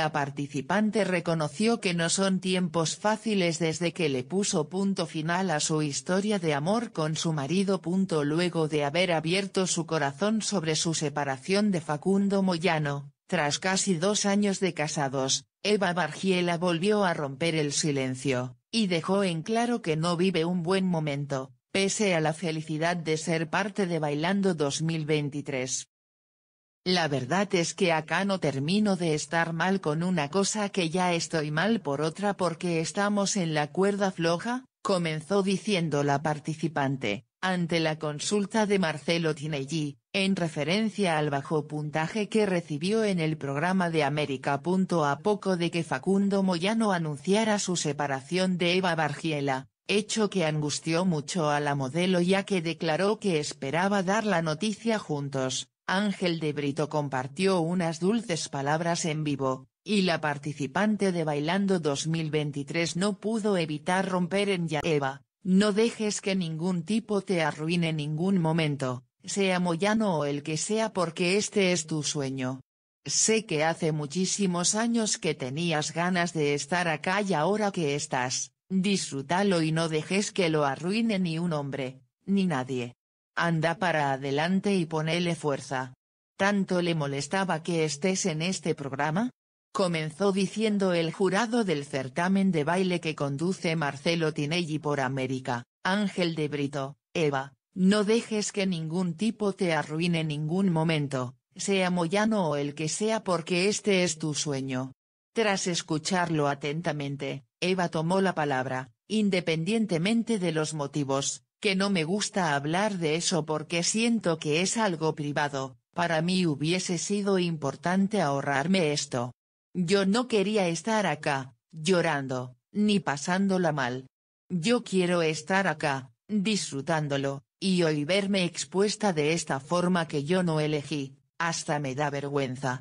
La participante reconoció que no son tiempos fáciles desde que le puso punto final a su historia de amor con su marido. Luego de haber abierto su corazón sobre su separación de Facundo Moyano, tras casi dos años de casados, Eva Bargiela volvió a romper el silencio, y dejó en claro que no vive un buen momento, pese a la felicidad de ser parte de Bailando 2023. La verdad es que acá no termino de estar mal con una cosa que ya estoy mal por otra porque estamos en la cuerda floja, comenzó diciendo la participante, ante la consulta de Marcelo Tinelli, en referencia al bajo puntaje que recibió en el programa de América. A poco de que Facundo Moyano anunciara su separación de Eva Bargiela, hecho que angustió mucho a la modelo ya que declaró que esperaba dar la noticia juntos, Ángel de Brito compartió unas dulces palabras en vivo, y la participante de Bailando 2023 no pudo evitar romper en ya Eva, no dejes que ningún tipo te arruine ningún momento, sea Moyano o el que sea porque este es tu sueño. Sé que hace muchísimos años que tenías ganas de estar acá y ahora que estás, disfrútalo y no dejes que lo arruine ni un hombre, ni nadie. Anda para adelante y ponele fuerza. ¿Tanto le molestaba que estés en este programa? Comenzó diciendo el jurado del certamen de baile que conduce Marcelo Tinelli por América, Ángel de Brito, Eva, no dejes que ningún tipo te arruine ningún momento, sea Moyano o el que sea porque este es tu sueño. Tras escucharlo atentamente, Eva tomó la palabra, independientemente de los motivos, que no me gusta hablar de eso porque siento que es algo privado, para mí hubiese sido importante ahorrarme esto. Yo no quería estar acá, llorando, ni pasándola mal. Yo quiero estar acá, disfrutándolo, y hoy verme expuesta de esta forma que yo no elegí, hasta me da vergüenza.